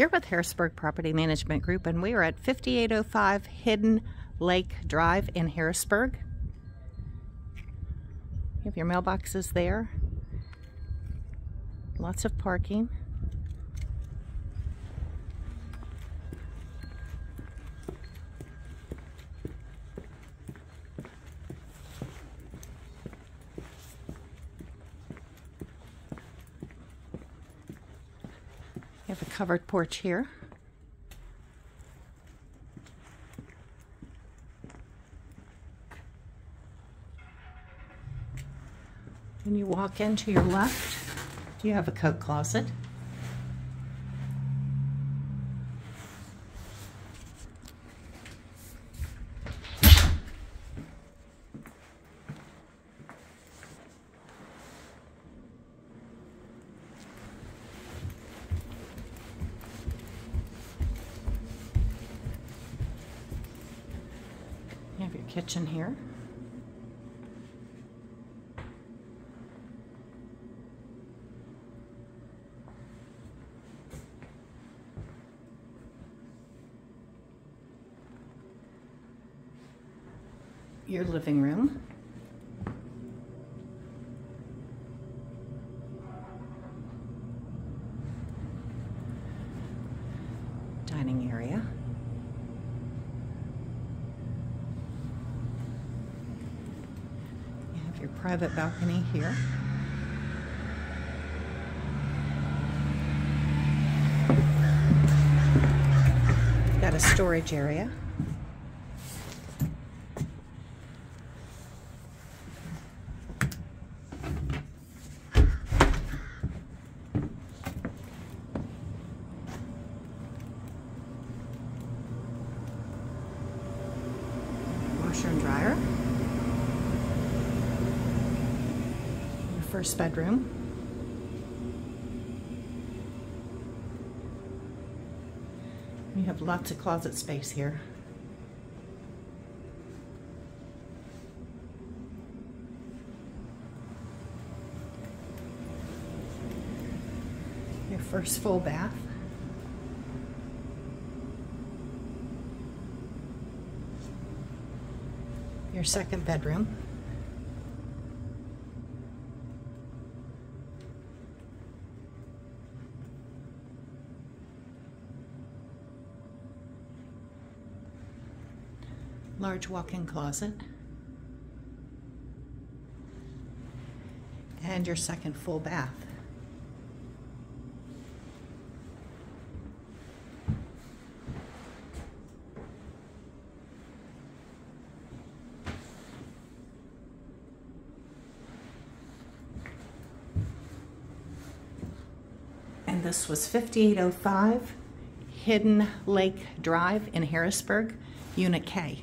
You're with Harrisburg Property Management Group, and we are at 5805 Hidden Lake Drive in Harrisburg. You have your mailboxes there. Lots of parking. You have a covered porch here. When you walk in to your left, Do you have a coat closet. Kitchen here. Your living room. Dining area. You have your private balcony here. Got a storage area. Washer and dryer. Your first bedroom. You have lots of closet space here. Your first full bath. Your second bedroom. Large walk-in closet. And your second full bath. And this was 5805 Hidden Lake Drive in Harrisburg, Unit K.